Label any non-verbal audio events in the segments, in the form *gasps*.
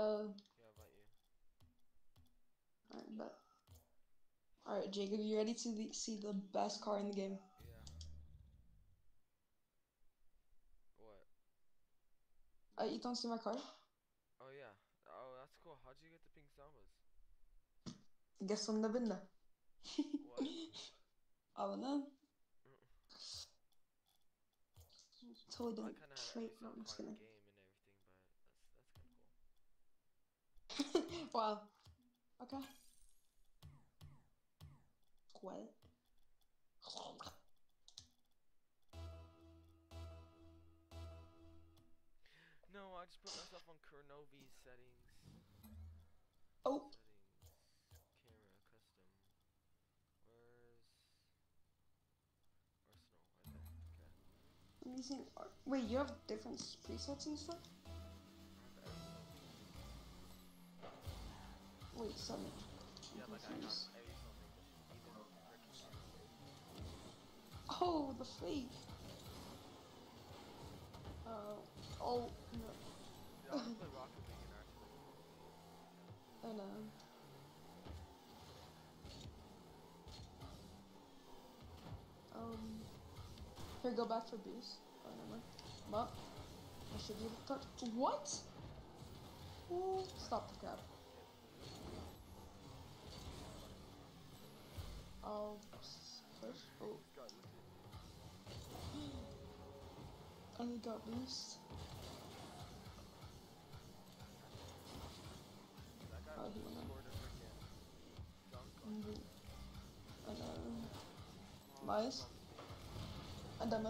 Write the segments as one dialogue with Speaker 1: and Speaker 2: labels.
Speaker 1: Uh,
Speaker 2: Yeah, I'll you.
Speaker 1: alright, bet. Alright, Jacob, you ready to the, see the best car in the game?
Speaker 2: Yeah. What?
Speaker 1: Uh, you don't see my car?
Speaker 2: Oh yeah. Oh, that's cool. How'd you get the pink Sambas?
Speaker 1: Guess det vinner.
Speaker 2: What? *laughs*
Speaker 1: I don't know. Totally
Speaker 2: I
Speaker 1: didn't
Speaker 2: kind
Speaker 1: trade. No, I'm just kidding.
Speaker 2: game and everything, but that's that's kind of cool. *laughs*
Speaker 1: wow. Okay. What?
Speaker 2: No, I just put myself on Kronovi's settings.
Speaker 1: Oh,
Speaker 2: Settings. Camera. Custom. Where's... Arsenal. Right there. Okay.
Speaker 1: I'm using. Wait, you have different presets and stuff? Wait.
Speaker 2: Yeah, like I have
Speaker 1: confused.
Speaker 2: every something. Even freaking
Speaker 1: Oh, the fake. Uh, oh no.
Speaker 2: Yeah, I play Rocket League and actually.
Speaker 1: I know. Um, here, go back for boost. Oh, never mind. I'm up. I should be able to touch. What? Ooh, stop the cap. Oh, *gasps* I got
Speaker 2: guy.
Speaker 1: Oh, he went up.
Speaker 2: a freaking dunk on
Speaker 1: Mhm. I know. Nice. And then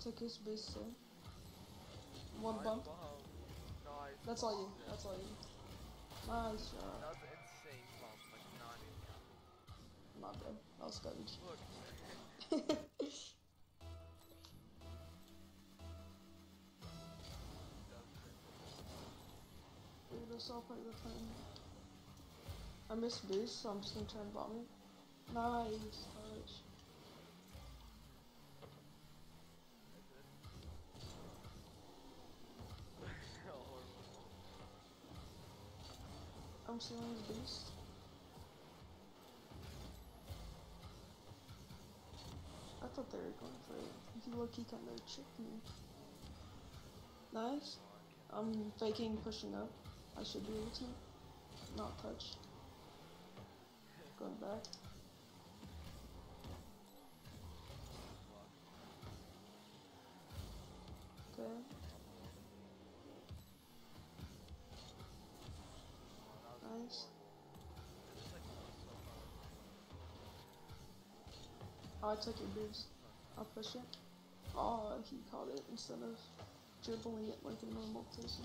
Speaker 1: took his boost too. One bump.
Speaker 2: bump.
Speaker 1: That's all you. That's all you. Nice shot.
Speaker 2: That was an insane bump, like not even counting.
Speaker 1: Not bad. That was garbage. *laughs* Dude, that's all part of the plan. I missed boost, so I'm just gonna try and bomb it. Nice. Touch. *laughs* I'm stealing his boost. Thought they were going for it. He look he kinda tricked me. Nice. I'm faking pushing up. I should be able to. Not touch. Going back. Okay. I took your boost. I'll push it. Oh, he caught it instead of dribbling it like a normal person.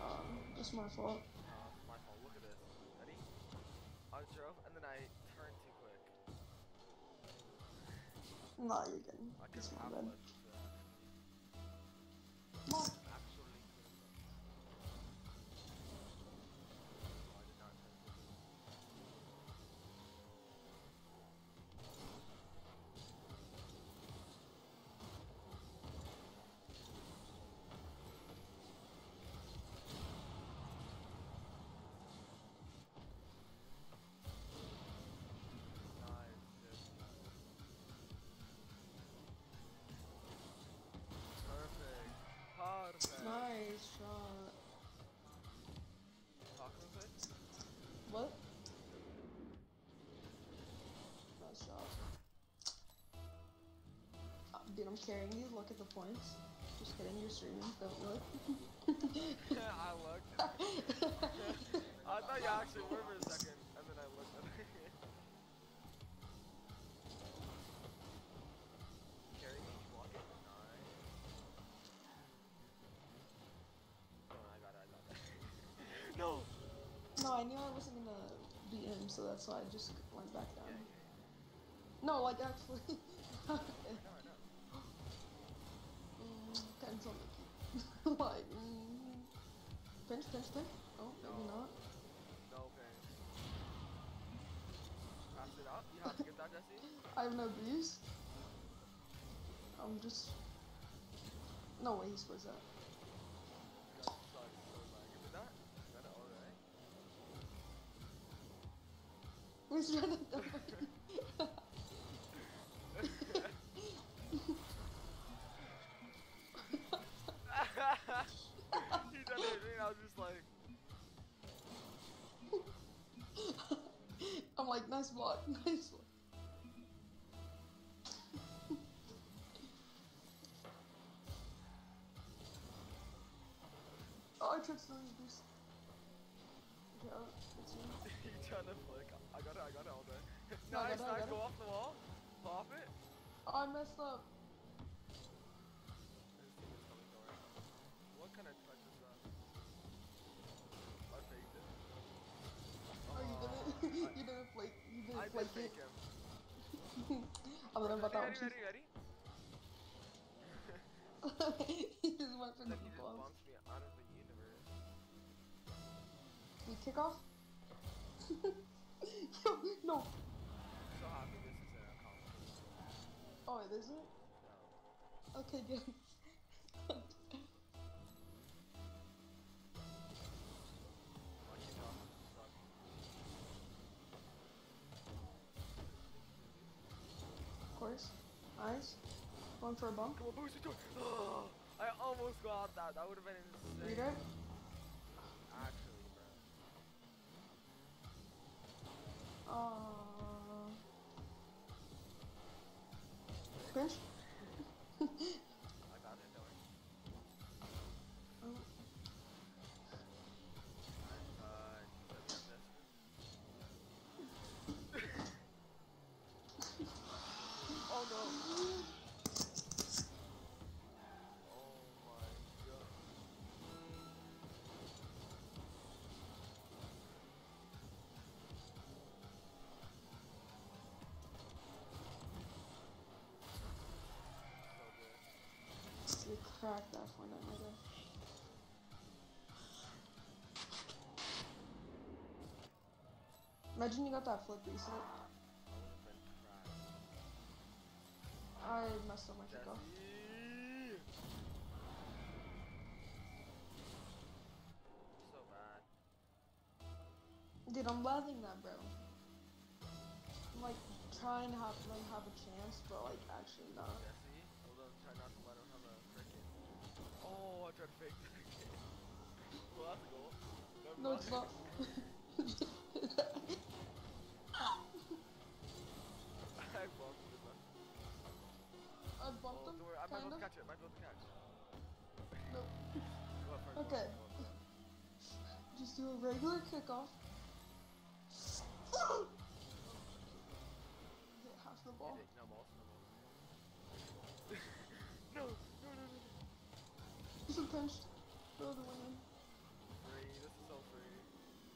Speaker 1: Um, it's my fault.
Speaker 2: Uh, my fault. Look at this. Ready? I drove and then I turned too quick.
Speaker 1: Nah, you're good. It's my bad. I'm carrying you. Look at the points. Just kidding, you're streaming. Don't look. *laughs* *laughs*
Speaker 2: I looked. *laughs* I thought you actually were for a second, and then I looked at it. Carry me, walk it. Nice. Oh, I got it, I got it. no!
Speaker 1: no, I knew I wasn't gonna beat him, so that's why I just went back down.
Speaker 2: Yeah, yeah,
Speaker 1: No, like actually hands *laughs* on the like, mm, pinch, pinch, pinch. Oh,
Speaker 2: no.
Speaker 1: maybe not.
Speaker 2: No pinch. Pass it up. You have to get that, Jesse. *laughs*
Speaker 1: I have no bees. I'm just. No way he scores that.
Speaker 2: He's running the? *laughs* I was just like,
Speaker 1: I'm like, nice block, *laughs* nice block. oh, I tried stealing your boost. Yeah, it's you. *laughs*
Speaker 2: he trying to flick. I got it, I got it all day. *laughs*
Speaker 1: No, I
Speaker 2: nice,
Speaker 1: I
Speaker 2: nice, go off the wall. Pop it.
Speaker 1: Oh, I messed up.
Speaker 2: His team is coming for it. What kind of touch is that? I faked it.
Speaker 1: Oh, you
Speaker 2: Aw,
Speaker 1: didn't. You didn't flake. You didn't
Speaker 2: I did
Speaker 1: flake
Speaker 2: fake
Speaker 1: it.
Speaker 2: him. *laughs*
Speaker 1: I don't know about
Speaker 2: ready,
Speaker 1: that
Speaker 2: ready, ready,
Speaker 1: one.
Speaker 2: ready?
Speaker 1: he just went for the
Speaker 2: he just
Speaker 1: bombs.
Speaker 2: me out of the universe.
Speaker 1: You kick off? *laughs* Yo, no.
Speaker 2: I'm so happy this is an accomplishment.
Speaker 1: Oh, it isn't?
Speaker 2: No.
Speaker 1: Okay, *laughs* good. Nice. Going for a bump.
Speaker 2: Come on, boost it. Oh, I almost got that. That would have been insane.
Speaker 1: Reader.
Speaker 2: Actually, bro.
Speaker 1: Uh. Pinch. Cracked that for that nigga. Imagine you got that flip reset.
Speaker 2: I.
Speaker 1: I messed up my kickoff.
Speaker 2: So bad.
Speaker 1: Dude, I'm loving that, bro. I'm like trying to have them have a chance, but like actually not.
Speaker 2: Jesse, hold on, try not to let him have a frickin'. Oh, I to fake that. Well, that's a goal. Never
Speaker 1: No, it's not.
Speaker 2: I bumped it, man.
Speaker 1: I bumped
Speaker 2: Oh,
Speaker 1: him,
Speaker 2: don't worry, I might be able to catch it. I might be able to catch.
Speaker 1: No.
Speaker 2: Go up first, go up
Speaker 1: Okay.
Speaker 2: go.
Speaker 1: Just do a regular kickoff. Hit half the ball.
Speaker 2: No balls, *laughs* no balls. no,
Speaker 1: Throw the win.
Speaker 2: Free, this is so free.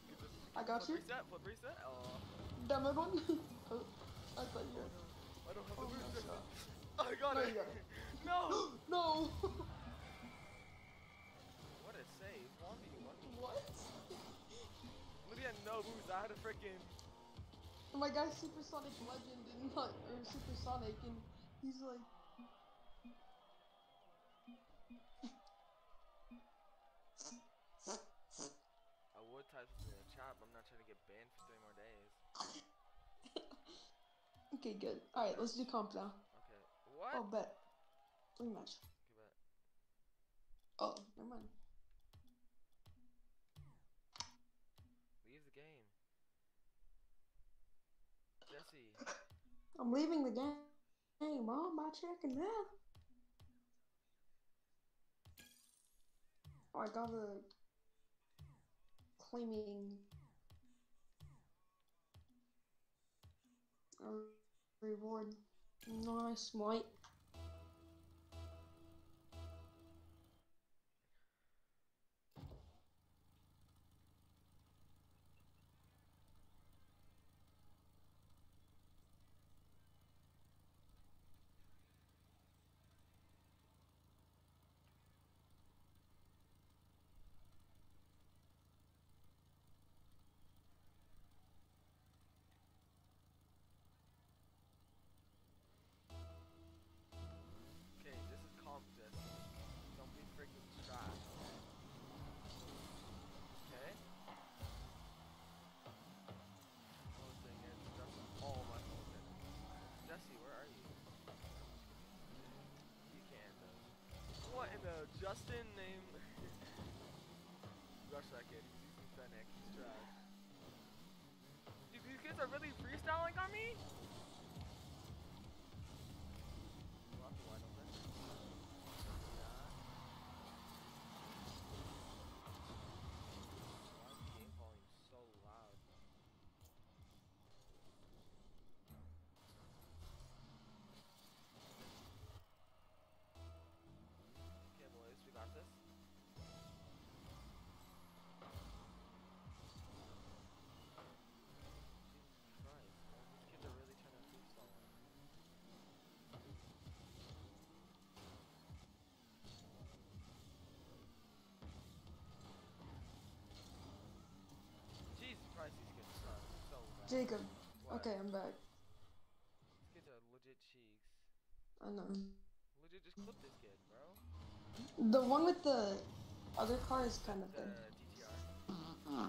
Speaker 2: This-
Speaker 1: I got
Speaker 2: flip
Speaker 1: you.
Speaker 2: Reset, flip reset. Oh,
Speaker 1: That mid one? *laughs* oh, I thought you were.
Speaker 2: no. I don't have the
Speaker 1: Oh,
Speaker 2: boost.
Speaker 1: no, *laughs*
Speaker 2: I got
Speaker 1: No,
Speaker 2: it.
Speaker 1: got it. *laughs*
Speaker 2: no. *gasps*
Speaker 1: no!
Speaker 2: What a save. 1v1.
Speaker 1: what?
Speaker 2: Lydia, no boost. I had a freaking.
Speaker 1: My guy's Supersonic Legend and not, or Supersonic, and he's like, okay, good. Alright, let's do comp now.
Speaker 2: Okay. What?
Speaker 1: Oh, bet. Rematch.
Speaker 2: Okay, bet.
Speaker 1: Oh, never mind.
Speaker 2: Leave the game. Jesse. *laughs*
Speaker 1: I'm leaving the game. Hey, mom, my checking out. Oh, I got the claiming reward. Nice, mate.
Speaker 2: Me?
Speaker 1: Jacob.
Speaker 2: What?
Speaker 1: Okay, I'm back.
Speaker 2: These kids are legit cheeks.
Speaker 1: I know.
Speaker 2: Legit, just clip this kid, bro.
Speaker 1: The one with the other car is kind of
Speaker 2: The
Speaker 1: good.
Speaker 2: DTR.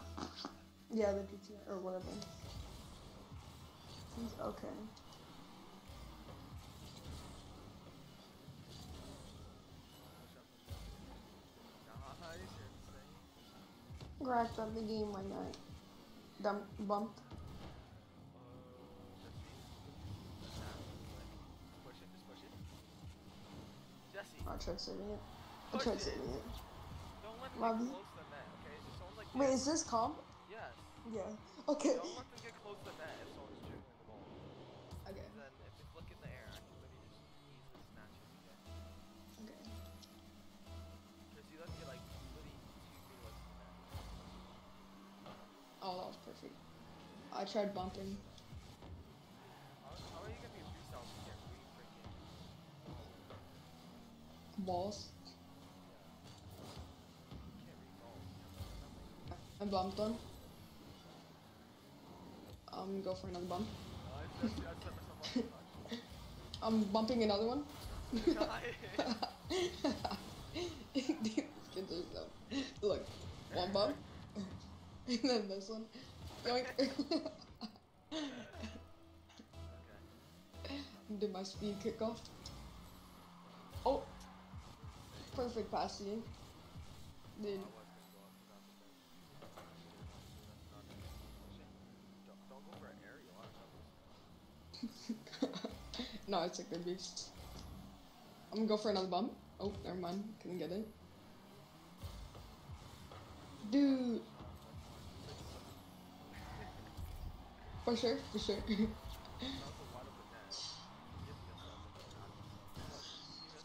Speaker 1: Yeah, the GTR or whatever. He's okay.
Speaker 2: Nah, you're insane.
Speaker 1: Cracked up the game like I dump bumped. I tried saving it. I tried saving it.
Speaker 2: don't let them
Speaker 1: Love
Speaker 2: get close to the net, okay? If someone's like
Speaker 1: Wait, is this comp?
Speaker 2: yes.
Speaker 1: Yeah. Okay.
Speaker 2: Don't let them get close to the net if someone's dribbling the ball.
Speaker 1: Okay.
Speaker 2: And then if they flick in the air, I can literally just easily snatch it again.
Speaker 1: Okay.
Speaker 2: Because you to get like literally two free looks in the net.
Speaker 1: Oh, that was perfect. I tried bumping.
Speaker 2: Nothing.
Speaker 1: I bumped one. Um, go for another bump. *laughs* I'm bumping another one. *laughs* Look, one bump, *laughs* and then this one. Yoink. Did my speed kickoff. Oh, perfect pass to you. Dude, no, it's a good beast. I'm gonna go for another bump. Oh, never mind. Couldn't get it. Dude. For sure, for sure. *laughs*
Speaker 2: That was a wide open net. He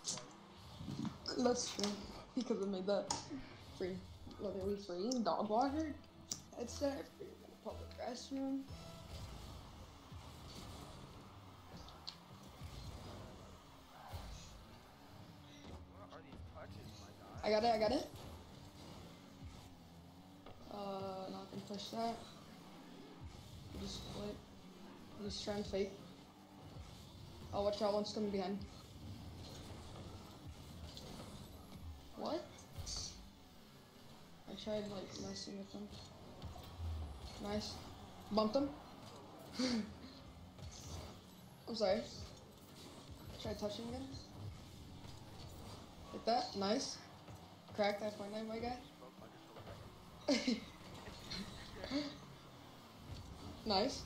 Speaker 2: missed it.
Speaker 1: That's true. *laughs* Because I made that free. Literally free. Dog that. Free public restroom. I got it, I got it. Uh, not gonna push that. Just split. Just try and fake. Oh, watch out, one's coming behind. What? I tried, like, messing with them. Nice. Bumped them. *laughs* I'm sorry. Try touching again. Like that. Nice. Crack that point nine, my guy. *laughs* Nice.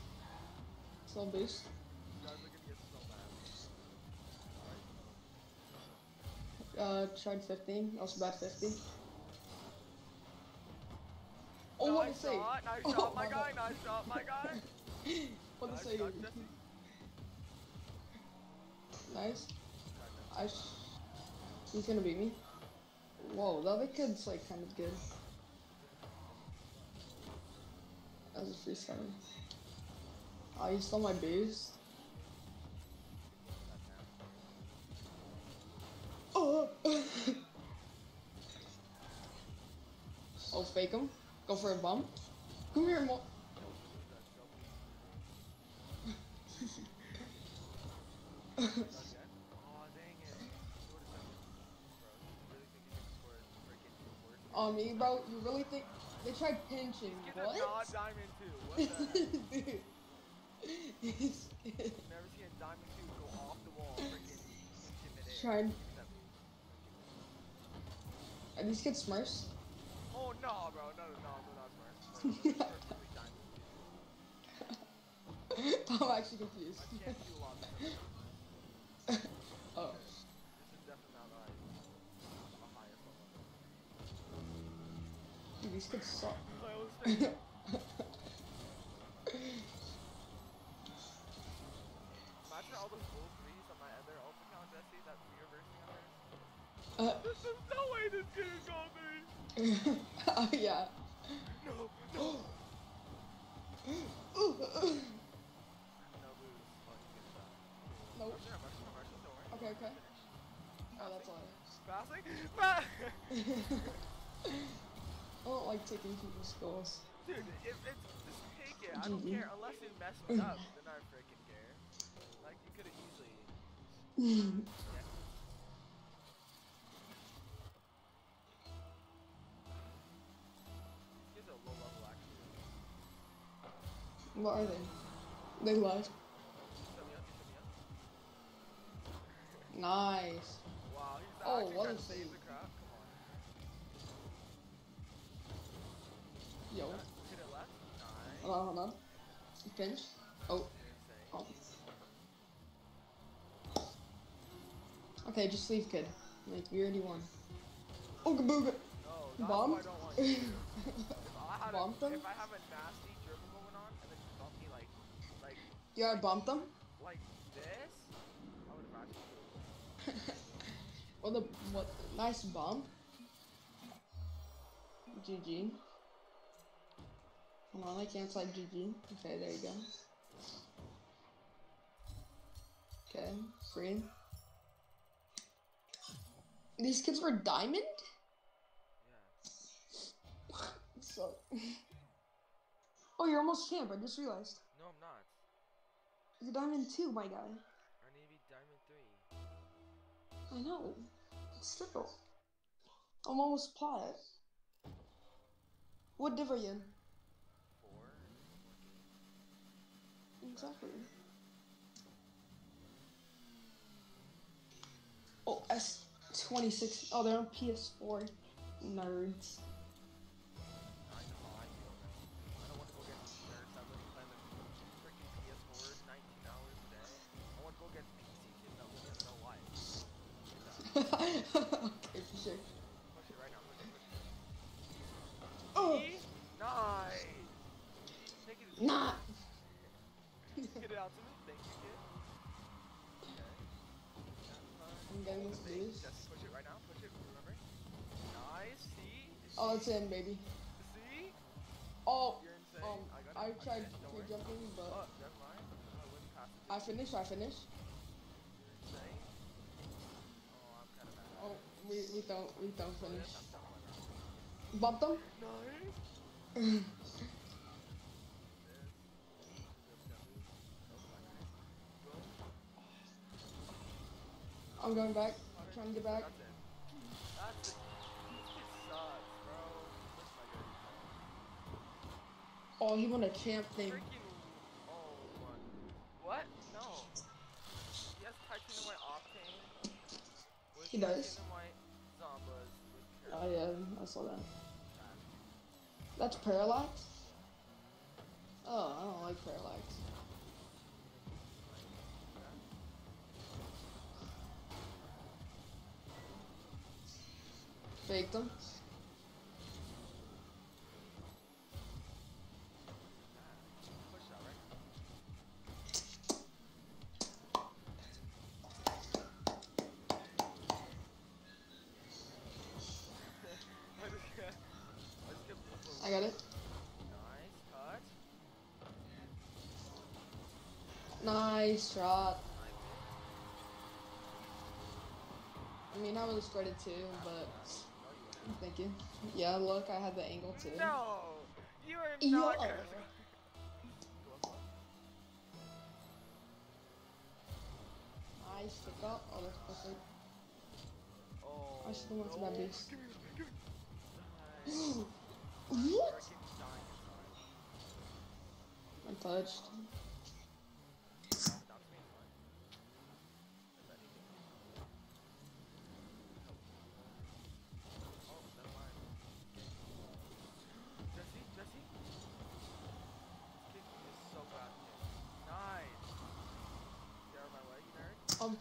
Speaker 1: Slow boost. Uh, tried 15. That was bad 50. Oh, what to
Speaker 2: nice
Speaker 1: say? *laughs*
Speaker 2: shot, nice
Speaker 1: Oh,
Speaker 2: shot, my guy, *laughs*
Speaker 1: bad.
Speaker 2: nice shot, my guy.
Speaker 1: What to
Speaker 2: nice
Speaker 1: say? Nice. I. Sh- He's gonna beat me. Whoa, the other kid's like kind of good. That was a freestyle. Oh, he stole my boost. Fake him. Go for a bump. Come here, Mo.
Speaker 2: Oh. You would've done it. Bro, you really think you can score a freaking worse?
Speaker 1: On me, bro. You really think they tried pinching?
Speaker 2: Get
Speaker 1: What?
Speaker 2: diamond too. *laughs* What the?
Speaker 1: Dude. *laughs*
Speaker 2: Never seen a diamond two go off the wall, freaking intimidate.
Speaker 1: Tried.
Speaker 2: Except me.
Speaker 1: these kids Smurfs?
Speaker 2: Oh no, bro. No, no, no, no, not smart. Smart. Perfectly diamond.
Speaker 1: I'm actually confused.
Speaker 2: I can't do a lot of
Speaker 1: oh.
Speaker 2: This is definitely not a higher level.
Speaker 1: Dude, these kids suck. *laughs*
Speaker 2: Imagine all those gold threes on my other ult account, Jesse, that we are versing on
Speaker 1: Uh,
Speaker 2: There's no way this is gold three. *laughs*
Speaker 1: oh yeah.
Speaker 2: No, no. No boost. He's gonna die.
Speaker 1: Nope. Okay, okay. Oh, that's all.
Speaker 2: Passing? *laughs* Pa-
Speaker 1: I don't like taking people's skulls.
Speaker 2: Dude, if it's just take it. I don't care unless you mess me up. Then I freaking care. Like you could have easily. *laughs* Yeah.
Speaker 1: What are they? They left.
Speaker 2: Set me up, you set me up.
Speaker 1: Nice.
Speaker 2: Wow,
Speaker 1: Oh, what is
Speaker 2: save the crap. Come on.
Speaker 1: Yo.
Speaker 2: Hit it left. Nice.
Speaker 1: Hold on, hold on. Finish. Oh. Oh. Okay, just leave, kid. Like, we already won. Ooga booga.
Speaker 2: No,
Speaker 1: Bomb?
Speaker 2: what I don't want you to *laughs* do. If I had
Speaker 1: Bomb them?
Speaker 2: if I have a nasty You
Speaker 1: gotta bump them?
Speaker 2: like this, I would have *laughs*
Speaker 1: what the, what, nice bump. GG. Hold on, I can't type GG. Okay, there you go. Okay, free. These kids were diamond?
Speaker 2: Yeah. *laughs*
Speaker 1: So. *laughs* oh, you're almost champ. I just realized.
Speaker 2: No, I'm not.
Speaker 1: You're diamond two, my guy.
Speaker 2: I need to be diamond three.
Speaker 1: I know. It's Still. I'm almost plat. What div are you in?
Speaker 2: Four.
Speaker 1: Exactly. Oh, S26. Oh, they're on PS4. Nerds. *laughs* okay, for sure.
Speaker 2: Push it right now. Push it. Push it.
Speaker 1: Oh,
Speaker 2: See? Nice. Take it.
Speaker 1: nah.
Speaker 2: Get it out to me. Thank you, kid. Okay.
Speaker 1: I'm getting this boost.
Speaker 2: Just push it right now. Push it. Remember? Nice. See?
Speaker 1: Oh, it's in, baby.
Speaker 2: See?
Speaker 1: Oh,
Speaker 2: You're insane.
Speaker 1: um,
Speaker 2: I got it.
Speaker 1: I tried free jumping,
Speaker 2: Oh,
Speaker 1: but
Speaker 2: never mind. I wouldn't pass it. to
Speaker 1: I finished. I finished.
Speaker 2: You're insane. Oh, I'm kind of mad.
Speaker 1: Oh, we we don't we don't finish.
Speaker 2: yes, I'm done with.
Speaker 1: Bump them.
Speaker 2: Nice. *laughs*
Speaker 1: I'm going back. Trying to get back.
Speaker 2: That's it. That's it. This kid sucks, bro. Where's my good?
Speaker 1: Oh, he won a champ thing.
Speaker 2: Oh, what? No. He has titanium white octane. With
Speaker 1: He does. Oh yeah, I saw that. That's parallax. Oh, I don't like parallax. Fake them. Shot. I mean, I would have spread it too, but
Speaker 2: No, you wouldn't.
Speaker 1: thank you. Yeah, look, I had the angle too.
Speaker 2: No, you are not gonna. Go up, up.
Speaker 1: Nice stick up. Oh, that's perfect.
Speaker 2: Oh.
Speaker 1: I should've went to
Speaker 2: no.
Speaker 1: that boost.
Speaker 2: Give me, give me. Nice.
Speaker 1: what?
Speaker 2: Freaking dying inside.
Speaker 1: I touched.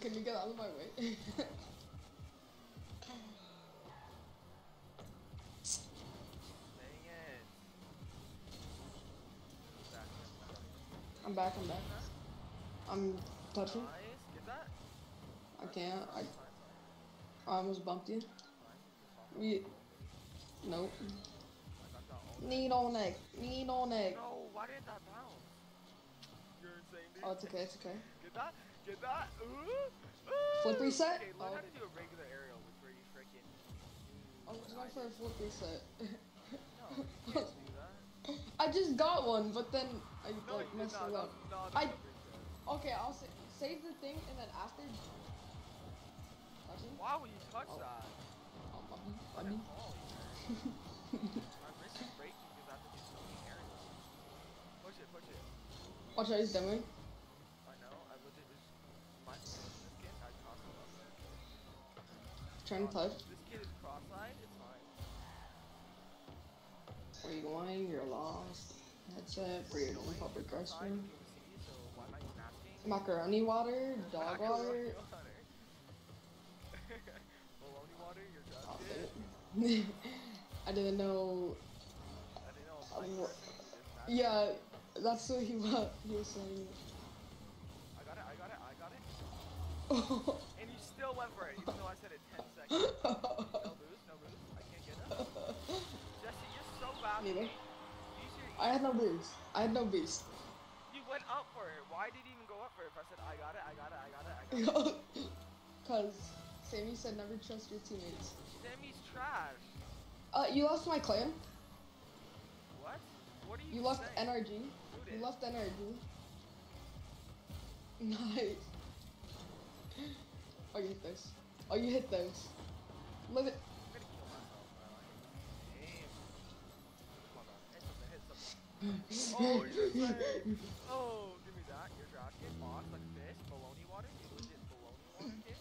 Speaker 1: Can you get out of my way?
Speaker 2: Dang it.
Speaker 1: I'm back, I'm back. I'm touching.
Speaker 2: Nice. Get that?
Speaker 1: I can't. I, I almost bumped you.
Speaker 2: fine. Just hop
Speaker 1: We, nope.
Speaker 2: I got that all.
Speaker 1: Need on egg. Need on egg.
Speaker 2: No, why didn't that bounce? You're insane, dude.
Speaker 1: Oh, it's okay, it's okay.
Speaker 2: Get that? Ooh, ooh.
Speaker 1: Flip reset?
Speaker 2: Okay, learn
Speaker 1: Oh.
Speaker 2: how to oh. do a regular aerial before you freaking.
Speaker 1: I was going for a flip reset.
Speaker 2: No, you can't do that. *laughs*
Speaker 1: I just got one, but then I
Speaker 2: No,
Speaker 1: like messed
Speaker 2: not.
Speaker 1: it up.
Speaker 2: no, no,
Speaker 1: I-. Okay, I'll sa- save the thing and then after. Touching?
Speaker 2: Why would you touch
Speaker 1: Oh.
Speaker 2: that?
Speaker 1: Oh, my bad, my
Speaker 2: Fucking
Speaker 1: bad.
Speaker 2: ball, you nerd. My wrist is breaking because I have to do so many aerials. Push it, push it.
Speaker 1: Oh, Watch out, he's demoing. Trying to touch.
Speaker 2: This kid is cross-eyed, it's fine.
Speaker 1: Where you going? You're lost. That's it. Where you going? Public restroom.
Speaker 2: you can see, so why am I even asking?
Speaker 1: Macaroni water. Dog water. *laughs*
Speaker 2: Bologna water, you're drunk,
Speaker 1: damn
Speaker 2: dude.
Speaker 1: it. *laughs* I didn't know.
Speaker 2: I didn't know. Mike
Speaker 1: wha-
Speaker 2: Tyson is that-
Speaker 1: Yeah, that's what he was. He was saying.
Speaker 2: I got it, I got it, I got it. *laughs* And you still went for it, even though I said it 10 seconds. No boost, no boost. I can't get him. Jesse, you're so bad.
Speaker 1: Neither. I had no boost. I had no boost.
Speaker 2: You went up for it. Why did you even go up for it? If I said, I got it, I got it, I got it, I got it. *laughs*
Speaker 1: Cause Sammy said never trust your teammates.
Speaker 2: Sammy's trash.
Speaker 1: Uh, you lost my clan.
Speaker 2: What? What are you
Speaker 1: You left
Speaker 2: saying?
Speaker 1: NRG. You left NRG. *laughs* Nice. *laughs* Oh, you hit those. Oh, you hit those. Live it.
Speaker 2: I'm gonna kill myself, bro. I hate this game. Come on, man. Hit something, hit something. Oh, you're. Oh, give me that. Your drop kid, box like a fish, baloney water, you legit baloney water kid.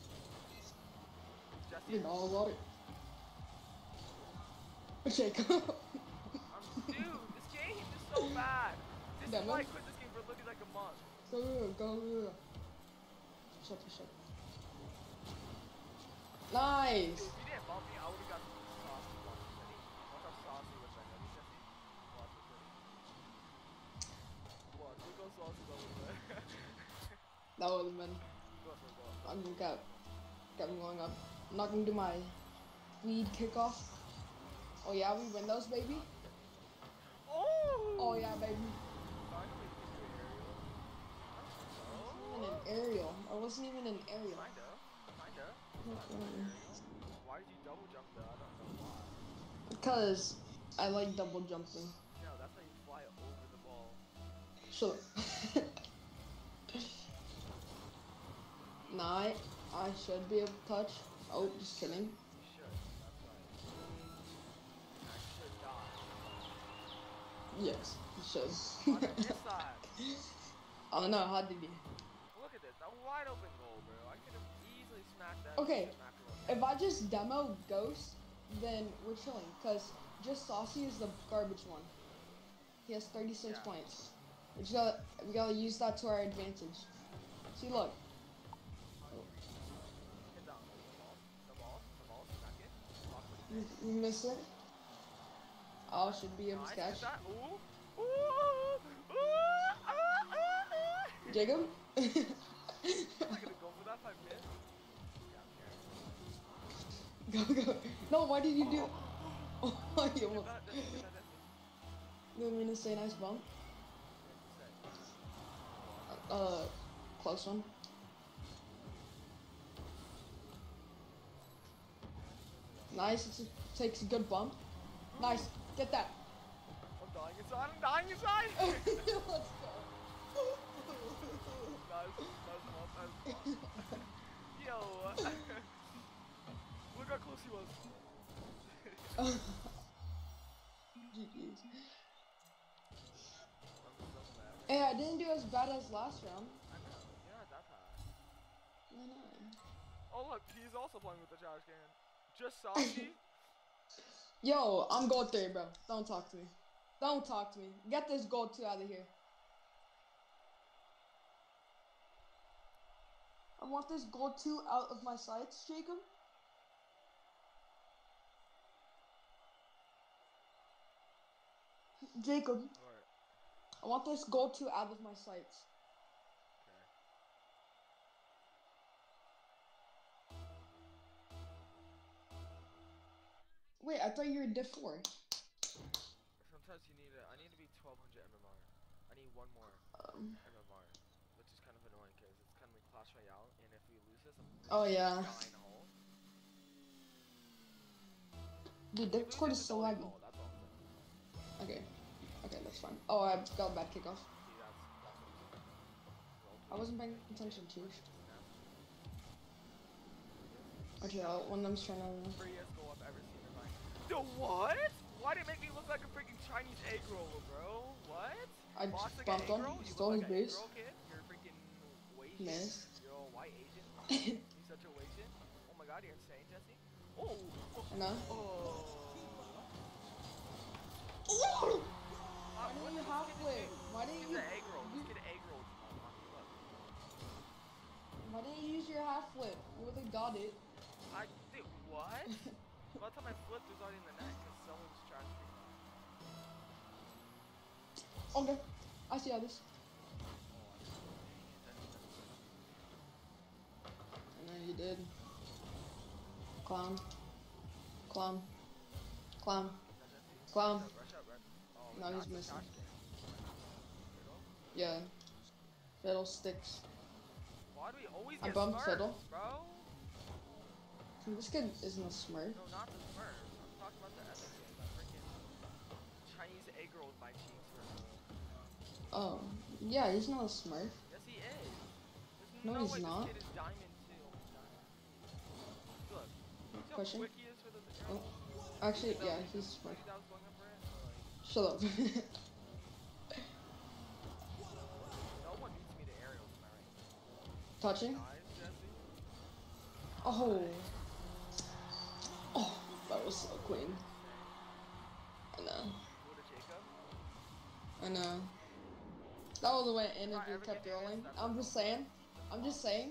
Speaker 2: Jesse,
Speaker 1: You know about it. *laughs* Okay, come
Speaker 2: I'm, dude, this game is so bad. This is why I quit this game for literally like a month.
Speaker 1: Go, go. Shut the shut.
Speaker 2: Dude, was that, was go.
Speaker 1: I'm got, got me going up. I'm not gonna do my lead kickoff. Oh yeah, we win those, baby.
Speaker 2: Oh!
Speaker 1: Oh yeah, baby. Even an aerial. I wasn't even an aerial.
Speaker 2: kinda. Kinda.
Speaker 1: No,
Speaker 2: Not
Speaker 1: no, no.
Speaker 2: aerial. Why did you double jump though? I don't know why.
Speaker 1: Because I like double jumping.
Speaker 2: No, that's how you fly over the ball.
Speaker 1: Nah, I, I should be able to touch. Oh, just kidding. Yes, you should. *laughs* don't know, how did you? Okay,
Speaker 2: a.
Speaker 1: If I just demo Ghost, then we're chilling. Because just Saucy is the garbage one. He has 36
Speaker 2: Yeah.
Speaker 1: points. We just gotta, we gotta use that to our advantage. See, look. You, missed it. Oh, I should be able
Speaker 2: Nice.
Speaker 1: to
Speaker 2: Hit
Speaker 1: catch.
Speaker 2: that. Ooh. Ooh. Ooh.
Speaker 1: Jacob? *laughs* *laughs*
Speaker 2: I'm not gonna go for that if I miss. Yeah, I'm
Speaker 1: go. No, why did you do Oh, *laughs* you almost.
Speaker 2: that, that's it, that's it.
Speaker 1: Didn't mean to say nice bump. Uh, close one. Nice, it's a, takes a good bump. Nice, get that.
Speaker 2: I'm dying inside. I'm dying inside.
Speaker 1: Let's go.
Speaker 2: nice one, nice one. Yo. *laughs* How close he was.
Speaker 1: GG's.
Speaker 2: I'm so mad.
Speaker 1: Hey, I didn't do as bad as last round.
Speaker 2: I know. You're not that bad. Oh look, he's also playing with the trash can. Just saucy. *laughs*
Speaker 1: Yo, I'm gold three, bro. Don't talk to me. Don't talk to me. Get this gold two out of here. I want this gold two out of my sights, Jacob. Jacob,
Speaker 2: Or,
Speaker 1: I want this gold two out of my sights.
Speaker 2: okay.
Speaker 1: Wait, I thought you were div four.
Speaker 2: Sometimes you need a, I need to be 1200 MMR. I need one more
Speaker 1: Um,
Speaker 2: MMR, which is kind of annoying because it's kind of like Clash Royale, and if we lose this, I'm
Speaker 1: oh yeah,
Speaker 2: dying a hole.
Speaker 1: dude, Discord is so laggy.
Speaker 2: goal, That's all I'm saying.
Speaker 1: Okay, okay, that's fine. Oh, I got a bad kickoff.
Speaker 2: See, that's, that's what I'm saying.
Speaker 1: I wasn't paying attention, chief.
Speaker 2: Snap.
Speaker 1: Okay, I'll, when I'm trying to.
Speaker 2: Freest go up ever seen in my The what? Why did it make me look like a freaking Chinese egg roller, bro? What?
Speaker 1: I
Speaker 2: Boss
Speaker 1: just bumped him,
Speaker 2: roll?
Speaker 1: Stole his
Speaker 2: like egg
Speaker 1: boost.
Speaker 2: You're freaking Asian.
Speaker 1: Missed.
Speaker 2: You're all white Asian. *laughs* You're such a Asian. Oh my god, you're insane, Jesse. Oh.
Speaker 1: I know.
Speaker 2: Oh.
Speaker 1: oh.
Speaker 2: Why
Speaker 1: didn't you
Speaker 2: did this
Speaker 1: half
Speaker 2: kid
Speaker 1: flip?
Speaker 2: do?
Speaker 1: Why didn't you?
Speaker 2: an egg roll.
Speaker 1: you-
Speaker 2: This kid egg rolled. Look.
Speaker 1: Why didn't you use your half flip? You would've got it.
Speaker 2: I did what? *laughs* By the time I flipped, it was already in the net because someone's trying to.
Speaker 1: Okay, I see how this. I know you did. Clown. Clown. Clown. Clown.
Speaker 2: Oh,
Speaker 1: No, he's missing. Yeah. Fiddlesticks.
Speaker 2: Why do we always
Speaker 1: I bumped Fiddle.
Speaker 2: bro?
Speaker 1: This kid isn't a smurf.
Speaker 2: No, not the Smurfs. I'm talking about the other game. That freaking Chinese egg rolled my cheeks. Bro.
Speaker 1: Oh. Yeah, he's not a smurf.
Speaker 2: Yes, he is. There's
Speaker 1: No,
Speaker 2: no
Speaker 1: he's not.
Speaker 2: This kid is diamond too. Look.
Speaker 1: Question?
Speaker 2: quick he is for the aerial?
Speaker 1: Oh, Actually, yeah, he's smurf.
Speaker 2: think that *laughs*
Speaker 1: Touching? Oh. Oh, that was so clean. I know.
Speaker 2: Go to Jacob.
Speaker 1: I know. That would have went in if you kept rolling. I'm just saying. I'm just saying.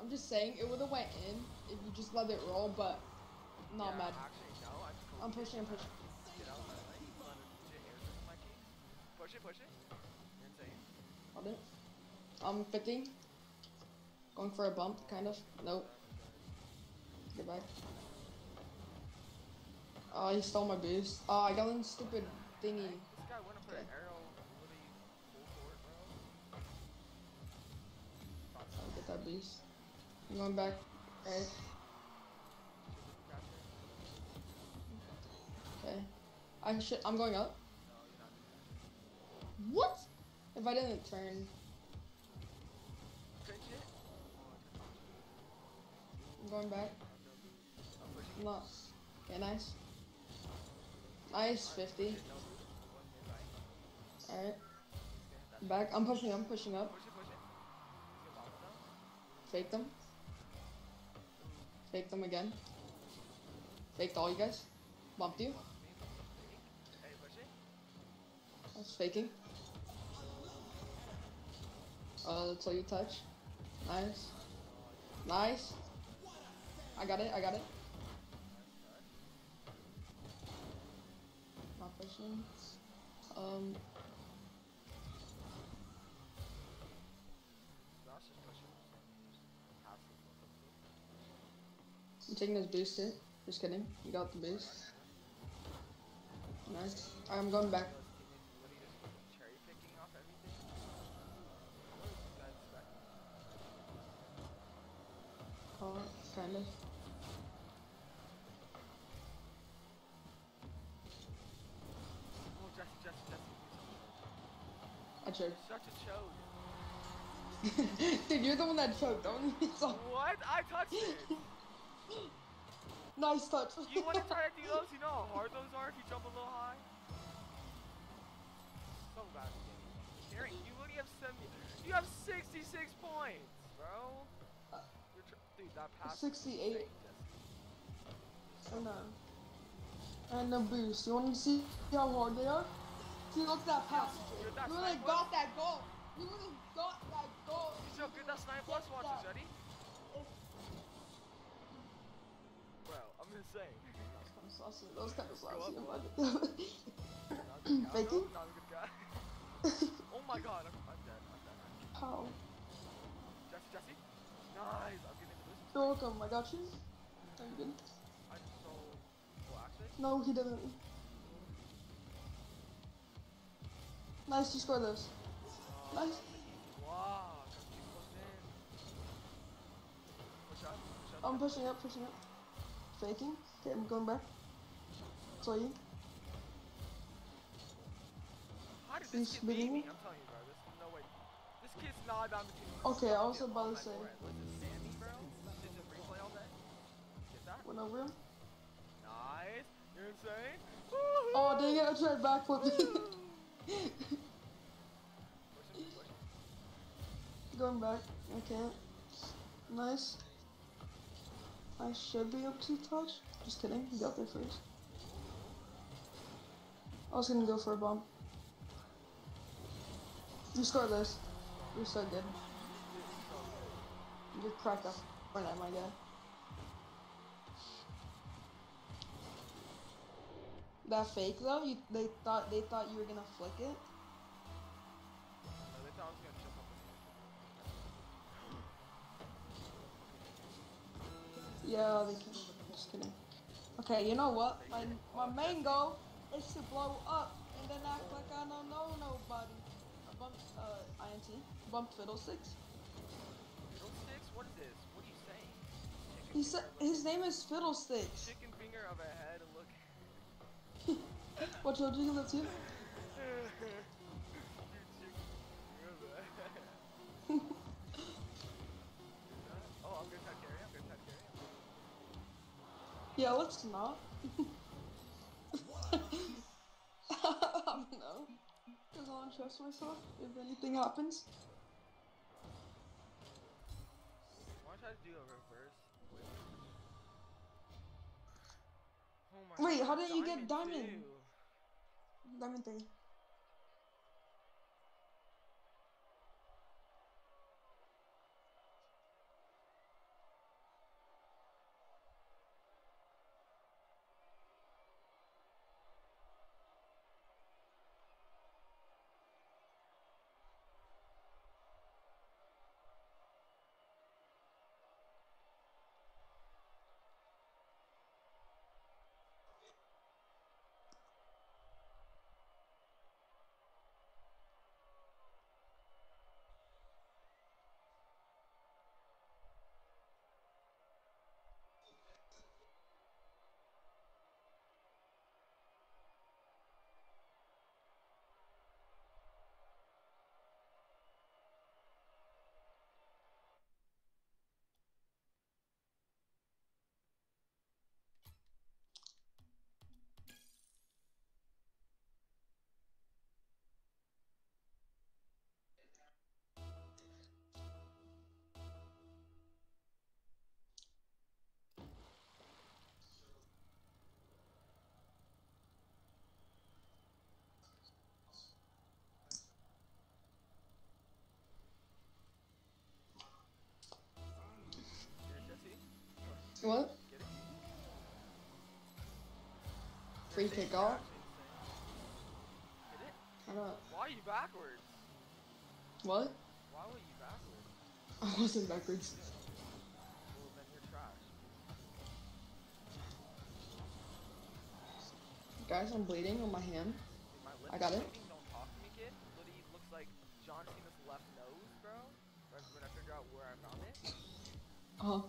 Speaker 1: I'm just saying it would have went in if you just let it roll, but not
Speaker 2: yeah,
Speaker 1: mad.
Speaker 2: Actually, no. I just
Speaker 1: I'm pushing, I'm pushing.
Speaker 2: Get out of my way. You let it legit air in my cheeks. Push it, push it. Insane.
Speaker 1: It. I'm 50. Going for a bump, kind of. Nope. Get back. Oh, he stole my boost. Oh, I got in stupid thingy.
Speaker 2: This guy went up for an aerial literally full court, bro.
Speaker 1: I'll get that boost. I'm going back. Right. Okay. I should. I'm going up. What? If I didn't turn, I'm going back. Not. Okay, nice. Nice, 50.
Speaker 2: it. No boost. One mid, right?
Speaker 1: Alright. Back. I'm pushing. I'm pushing up. Fake them. Fake them again. Faked all you guys. Bumped you. That's faking. Uh, that's all you touch. Nice. Nice. I got it. I got it. Not pushing. Um,
Speaker 2: of
Speaker 1: I'm taking this boost hit. Just kidding. You got the boost. Nice. I'm going back.
Speaker 2: Those teammates literally
Speaker 1: choked.
Speaker 2: Such a choke. *laughs*
Speaker 1: Dude, you're the one that choked. Don't you
Speaker 2: What? I touched it. *laughs*
Speaker 1: nice touch.
Speaker 2: You want to *laughs* try to do those? You know how hard those are if you jump a little high? So bad. Aaron, you literally have 70. You have 66 points, bro. You're dude, that pass.
Speaker 1: 68.
Speaker 2: insane, Jesse.
Speaker 1: And uh, and the boost. You want to see how hard they are? Killed that pass.
Speaker 2: You that
Speaker 1: really got that goal. We would have got that goal.
Speaker 2: So good that sniper plus one, Ready? Well, I'm insane.
Speaker 1: That was kind of saucy. That was kind of
Speaker 2: Thank you. oh my god, I'm, I'm dead. I'm dead.
Speaker 1: How?
Speaker 2: Jesse, Jesse. Nice. I'm getting into this.
Speaker 1: You're welcome. I got you. I'm good.
Speaker 2: I just sold. Well, actually.
Speaker 1: No, he didn't. Nice, you scored those. Nice.
Speaker 2: that was an easy block. I'm too close in. Push up. Push up.
Speaker 1: I'm pushing up, pushing up. Faking. Okay, I'm going back. Saw you.
Speaker 2: How did
Speaker 1: He's
Speaker 2: this kid
Speaker 1: beating
Speaker 2: me? I'm telling you, bro. This no way. This kid's not about to
Speaker 1: Okay, I was
Speaker 2: Get
Speaker 1: about to say.
Speaker 2: board. What is Sammy, bro? Did the free play all day? Get that?
Speaker 1: Went over him.
Speaker 2: Nice. You're insane.
Speaker 1: Oh, dang it, I tried backflip. *laughs*
Speaker 2: Push him, push him.
Speaker 1: Going back. Can't. Nice. I should be up to touch. Just kidding. He got there first. I was gonna go for a bomb. You scored this. You're so good. You're cracked up that, my guy. That fake though, you they thought they thought you were gonna flick it. Yeah, they can. Just kidding. Okay, you know what? My my main goal is to blow up and then act like I don't know nobody. I bumped uh INT, bumped Fiddlesticks.
Speaker 2: Fiddlesticks? What is this? What are you saying? Chicken
Speaker 1: He said his name is Fiddlesticks.
Speaker 2: Chicken finger of a head look. *laughs*
Speaker 1: What told you give that to? Yeah, let's *laughs* not. I don't know. Cause I don't trust myself if anything happens.
Speaker 2: Why don't I try to do a reverse? whip? Oh my
Speaker 1: Wait,
Speaker 2: God,
Speaker 1: how did you get diamond?
Speaker 2: two.
Speaker 1: Diamond thing. What? Free kick off?
Speaker 2: actually insane. Get it?
Speaker 1: I don't.
Speaker 2: Why are you backwards?
Speaker 1: What?
Speaker 2: Why were you backwards? *laughs*
Speaker 1: I wasn't backwards.
Speaker 2: Well, then you're trash.
Speaker 1: Guys, I'm bleeding on my hand. I got it.
Speaker 2: Don't talk to me, kid. Literally looks like John Cena's left nose, bro. When I figure out where I found it.
Speaker 1: Oh.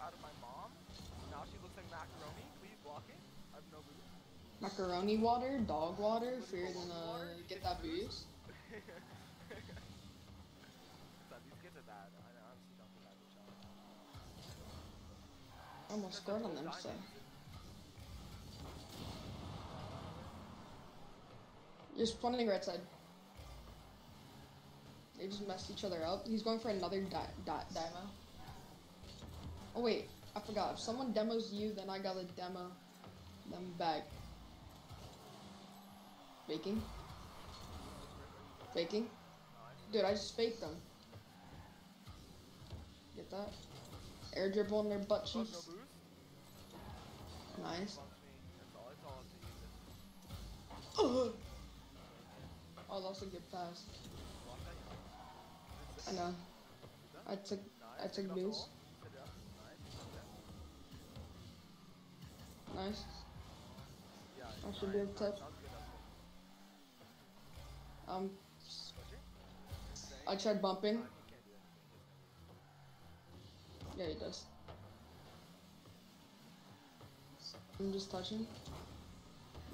Speaker 2: Out of my mom. Now she looks like macaroni. Please block it. I have no.
Speaker 1: Macaroni water, dog water, for you're gonna get that boost.
Speaker 2: So these kids are bad. I honestly don't think I have a shot.
Speaker 1: Almost scored on them, so. Just pointing right side. They just messed each other up. He's going for another di- di- demo. Oh wait, I forgot. If someone demos you, then I gotta demo them back. Faking? Faking? Dude, I just faked them. Get that. Air dribble in their butt
Speaker 2: Oh,
Speaker 1: cheeks. Nice.
Speaker 2: That's. *gasps* That's.
Speaker 1: Oh, that was a good pass. I know. I took. I took boost.
Speaker 2: Nice.
Speaker 1: I should be able to touch. Um. I tried bumping. Yeah, he does. I'm just touching.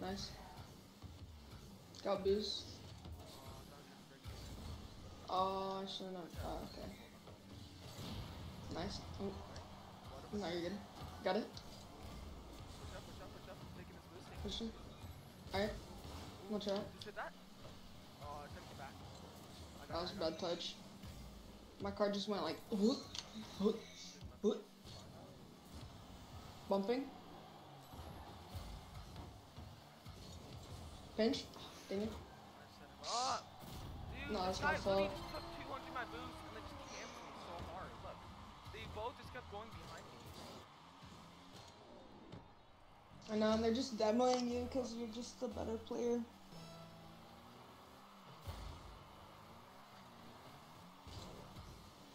Speaker 1: Nice. Got boost. Oh, I should not. Oh, okay. Nice. Oh, no, you're good. Got it.
Speaker 2: Taking his boost. Taking his
Speaker 1: Pushing.
Speaker 2: boost.
Speaker 1: Alright. Watch out.
Speaker 2: Hit that. Oh, I took it back. I
Speaker 1: That was a bad touch. My car just went like. Whoop, whoop, whoop. Bumping. Pinch. Dang it.
Speaker 2: I set him up. Dude,
Speaker 1: No, that's my fault.
Speaker 2: took 200 my boost and then just camped me so hard. Look, they both just kept going behind
Speaker 1: I know, and they're just demoing you because you're just a better player.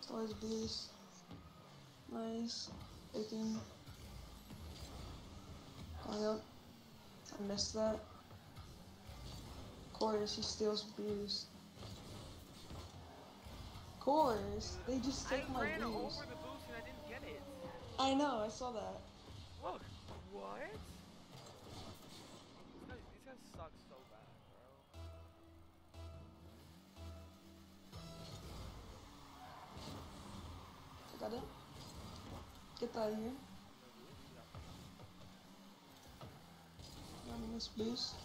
Speaker 1: Still has boost. Nice. 18. Going up. I missed that. Chorus, he steals boost. Chorus, they just
Speaker 2: I
Speaker 1: take my
Speaker 2: ran
Speaker 1: boost.
Speaker 2: over the boost and I didn't get it.
Speaker 1: I know, I saw that.
Speaker 2: Look, what?
Speaker 1: Got it. Get that here. Running this boost.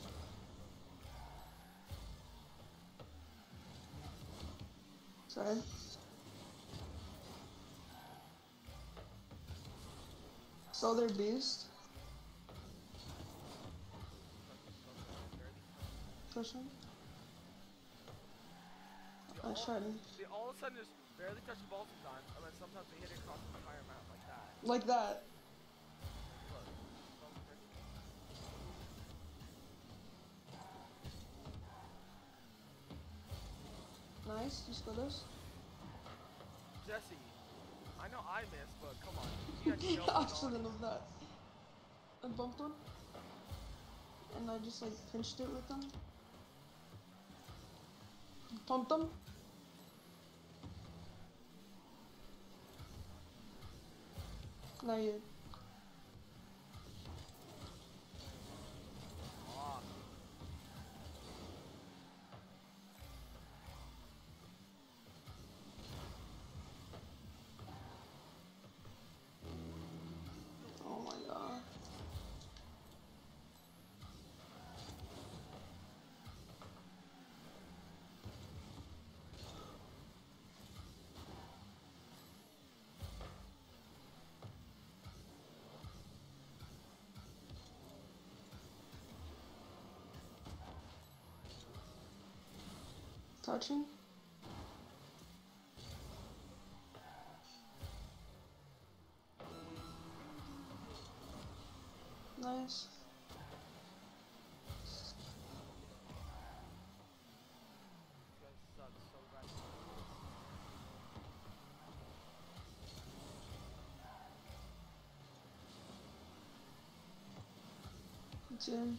Speaker 1: Sorry. Their boost. Pushing. I tried.
Speaker 2: They all of a sudden just barely touch the ball sometimes, and then sometimes they hit it across the entire map like that.
Speaker 1: Like that.
Speaker 2: Look, so crazy.
Speaker 1: Nice. Just go this.
Speaker 2: Jesse, I know I missed, but come on. You *laughs*
Speaker 1: I
Speaker 2: one
Speaker 1: shouldn't have that. I bumped one. And I just like pinched it with them. Pumped them. Now you.
Speaker 2: Ah,
Speaker 1: Oh my god. Touching. Nice. Jim.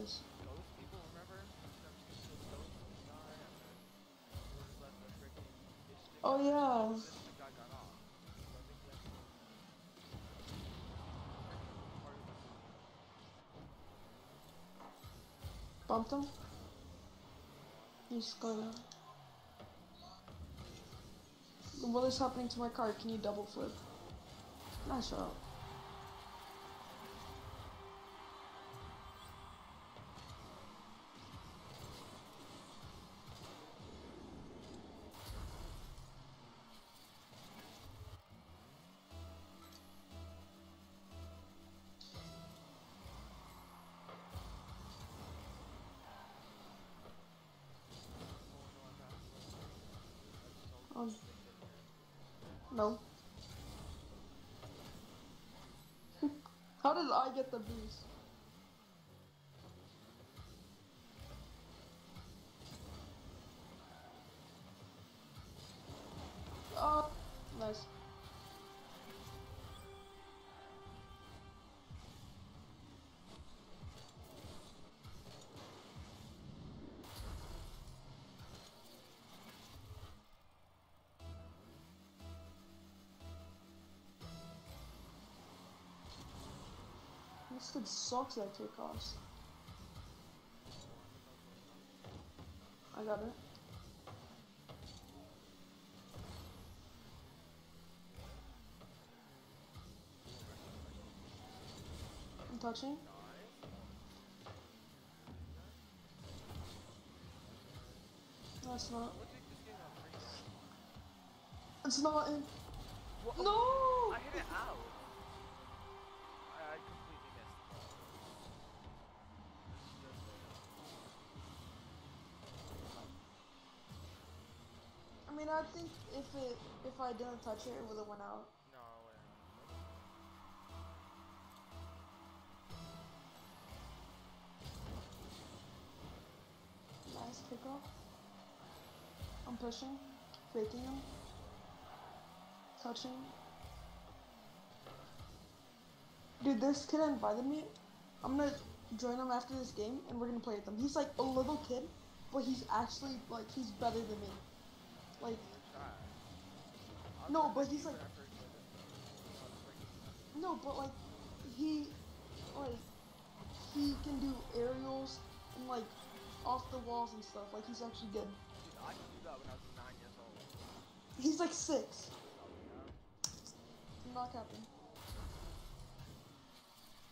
Speaker 2: of the movie.
Speaker 1: Bumped him. He's gonna. What is happening to my car? Can you double flip? Nice shot. How did I get the boost? This kid sucks at takeoffs. I got it. I'm touching. No, not.
Speaker 2: Let's take this game on three.
Speaker 1: It's not in.
Speaker 2: What?
Speaker 1: No!
Speaker 2: I hit it out. I
Speaker 1: think if it if I didn't touch it, it would have went out.
Speaker 2: no, wait.
Speaker 1: Nice kickoff. I'm pushing, faking him, touching. Dude, this kid invited me. I'm gonna join him after this game, and we're gonna play with him. He's like a little kid, but he's actually like he's better than me. Like. No, but he's like- no, but like he like he can do aerials and like off the walls and stuff. Like he's actually good.
Speaker 2: Dude, I could do that when I was nine years old.
Speaker 1: He's like six. Not capping.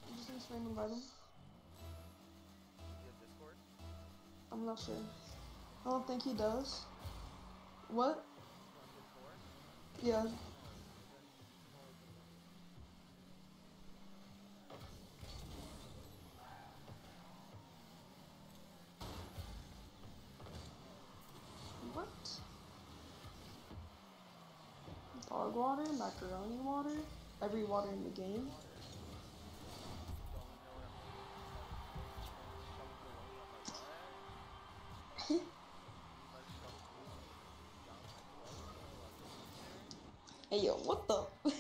Speaker 1: I'm just gonna spam invite him. I'm not sure. I don't think he does. What? Yeah. What? Dog water, macaroni water, every water in the game. Hey yo, what the? *laughs*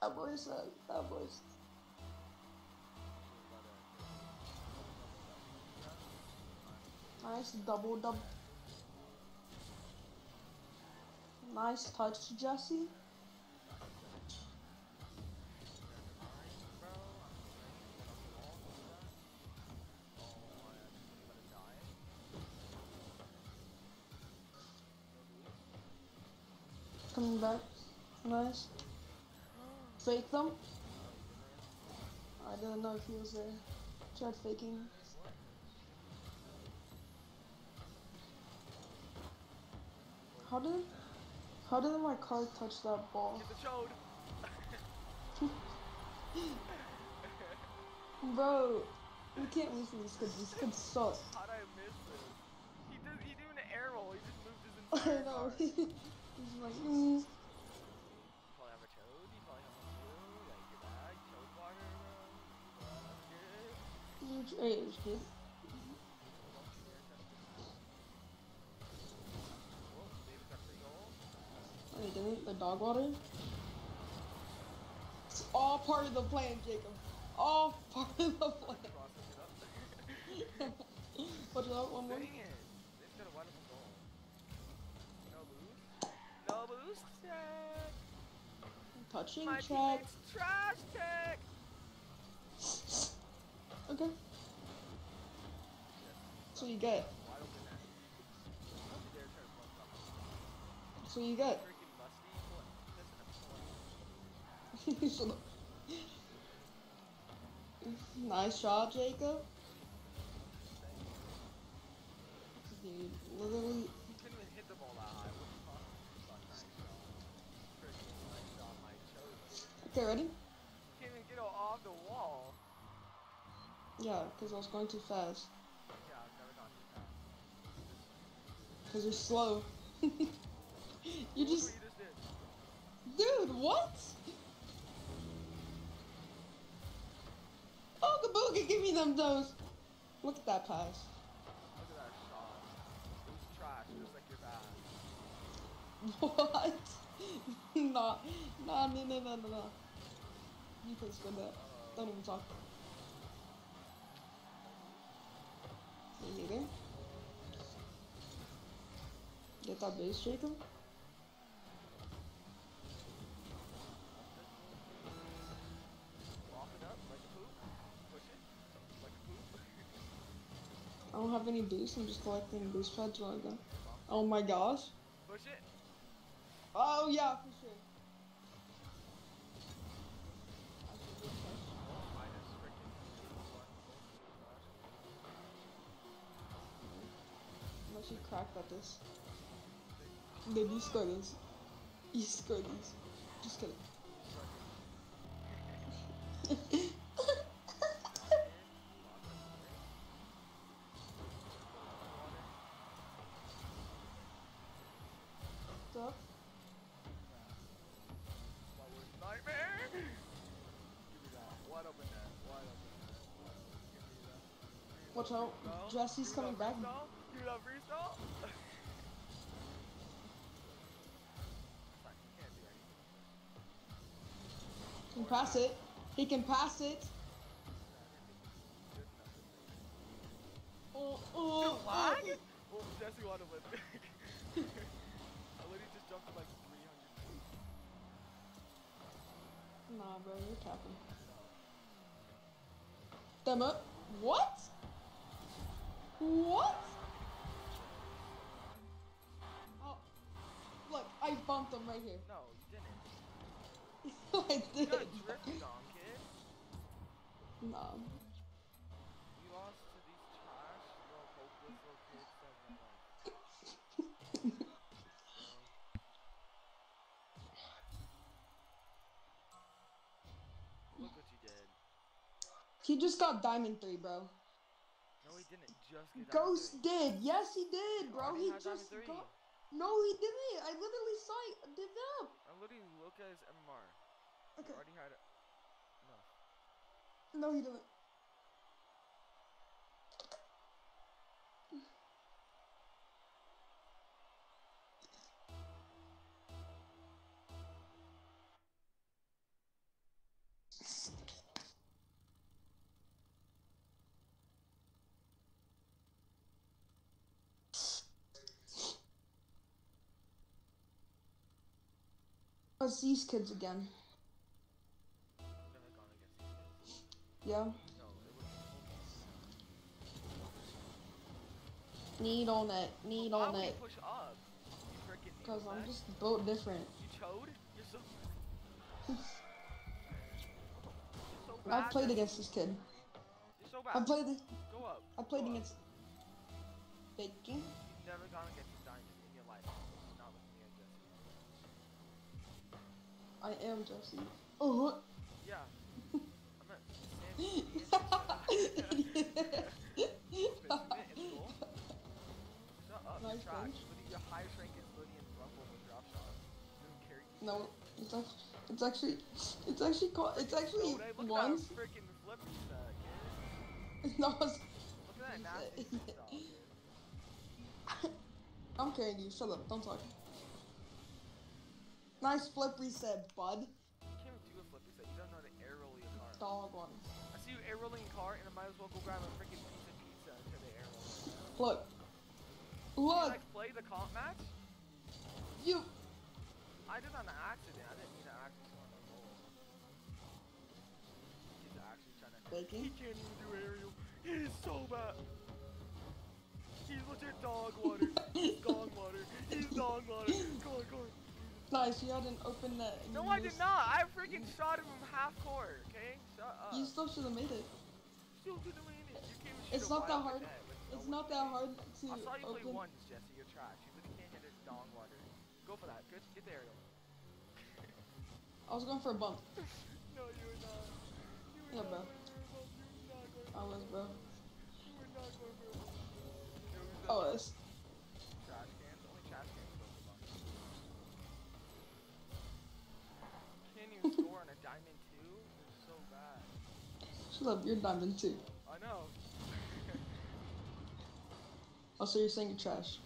Speaker 1: that boy said, that boy said. Nice double dub. Nice touch, Jesse. Fake them. I don't know if he was there. Tried faking. How did how did my car touch that ball?
Speaker 2: Get the chode! *laughs*
Speaker 1: Bro, we can't lose to these kids. These kids suck.
Speaker 2: How'd I miss this? He did he did an air roll, he just moved his *laughs* entire
Speaker 1: I
Speaker 2: know. *laughs*
Speaker 1: He's like, mm. Huge age, kid.
Speaker 2: Cool, David got three goals.
Speaker 1: You didn't? The dog water? It's all part of the plan, Jacob. *laughs* Oh, fuck the
Speaker 2: plan. *laughs* It up.
Speaker 1: One more.
Speaker 2: Dang it. They've got a wonderful goal. No boost. No boost check.
Speaker 1: Touching
Speaker 2: My
Speaker 1: check.
Speaker 2: trash check.
Speaker 1: Okay. So you get.
Speaker 2: Wide open you dare try to block up.
Speaker 1: So you get.
Speaker 2: Musty. What?
Speaker 1: Shut up. Nice shot, Jacob. Dude, literally.
Speaker 2: You couldn't even hit the ball that high. What the fuck? Fuck, nice shot. Freaking nice shot, Mike. Chose.
Speaker 1: Okay, ready?
Speaker 2: Can't even get off the wall.
Speaker 1: Yeah, because I was going too fast. Because you're slow. *laughs* you just.
Speaker 2: what you just did.
Speaker 1: Dude, what? Oh, Kabooga, give me them those. Look at that pass.
Speaker 2: Look at that shot. It was trash, just like your back. *laughs*
Speaker 1: What? *laughs* nah, nah, no, no, no, no, no. You can spin that. Don't even talk. Me neither.
Speaker 2: A poop.
Speaker 1: I don't have any boost. I'm just collecting boost pads while I go. Oh my gosh.
Speaker 2: Push it.
Speaker 1: Oh yeah, for sure. I should get touched.
Speaker 2: Minus freaking one.
Speaker 1: Unless you crack at this. Then you score this. You score. Just kidding. Stop.
Speaker 2: Nightmare! Give me that. Wide open net. Wide open net. Give me that.
Speaker 1: Watch out. Jesse's coming back.
Speaker 2: freestyle. Give me freestyle.
Speaker 1: Can pass it. He can pass it.
Speaker 2: There's nothing.
Speaker 1: Oh,
Speaker 2: Dude,
Speaker 1: oh,
Speaker 2: lag?
Speaker 1: oh.
Speaker 2: Well, oh. oh, Jesse wanted to win. *laughs* I literally just jumped like 300 feet.
Speaker 1: Nah, bro, you're capping. Them up. What? What? Oh, look, I bumped him right here.
Speaker 2: No, you didn't. *laughs*
Speaker 1: I
Speaker 2: You
Speaker 1: did.
Speaker 2: got drifted on, kid.
Speaker 1: Nah.
Speaker 2: You lost to these trash, little hopeless little kids that no. Look what you did.
Speaker 1: He just got diamond three, bro.
Speaker 2: No, he didn't just get
Speaker 1: Ghost did. Yes, he did, bro. He just got. No, he didn't. I literally saw it. Did that.
Speaker 2: I literally look at his MMR.
Speaker 1: Okay.
Speaker 2: already had it. No.
Speaker 1: No, he didn't. It's these kids again. Yeah. Need on it. Need on it.
Speaker 2: push up?
Speaker 1: Cause I'm just built different.
Speaker 2: You chode? You're so. *laughs* You're so bad.
Speaker 1: I've played against this kid.
Speaker 2: You're so bad.
Speaker 1: I played.
Speaker 2: Go up.
Speaker 1: I played
Speaker 2: Go up.
Speaker 1: against. Baking.
Speaker 2: You've never gone against a diamond in your life. Not with me and Jesse.
Speaker 1: I am Jesse. Oh.
Speaker 2: Yeah. I'm
Speaker 1: no, it's actually, it's actually, it's actually called, it's actually
Speaker 2: Look at
Speaker 1: one.
Speaker 2: that freaking flip you said, kid. *laughs*
Speaker 1: no, it's,
Speaker 2: Look at that nasty. *laughs* *laughs*
Speaker 1: I'm carrying you. Shut up. Don't talk. Nice flip reset, bud.
Speaker 2: You can't do a flip reset. You don't know how to air roll your car.
Speaker 1: Dog one.
Speaker 2: I see you airrolling cart, and I might as well go grab a freaking piece of pizza until they airroll.
Speaker 1: Look.
Speaker 2: You
Speaker 1: Look.
Speaker 2: like play the comp match?
Speaker 1: You.
Speaker 2: I did on accident. I didn't mean to actually go on the roll. He's actually trying to. He can't even do aerial. He's so bad. He's legit *laughs* dog water. He's dog water. He's dog water. Go on, go on.
Speaker 1: Nice. You had an open net.
Speaker 2: No, I did not. I freaking shot him from half court. Okay, shut up.
Speaker 1: You still should have made it.
Speaker 2: Still didn't win it. You can't
Speaker 1: It's not that hard.
Speaker 2: net with no
Speaker 1: It's not that hard to
Speaker 2: I saw you play once, Jesse. You're trash. You really can't hit a dong water. Go for that. Good. Get the aerial.
Speaker 1: I was going for a bump.
Speaker 2: No, you were not. You were
Speaker 1: Yeah,
Speaker 2: not
Speaker 1: bro.
Speaker 2: going for a bump. You were not going
Speaker 1: I was, bro.
Speaker 2: You were not going for a bump. It was
Speaker 1: Oh, it's.
Speaker 2: Trash cans. Only trash cans go for bumps. Can't even *laughs* score on a diamond two. They're so bad.
Speaker 1: Shut up. You're diamond too.
Speaker 2: I know.
Speaker 1: Oh, so you're saying you're trash.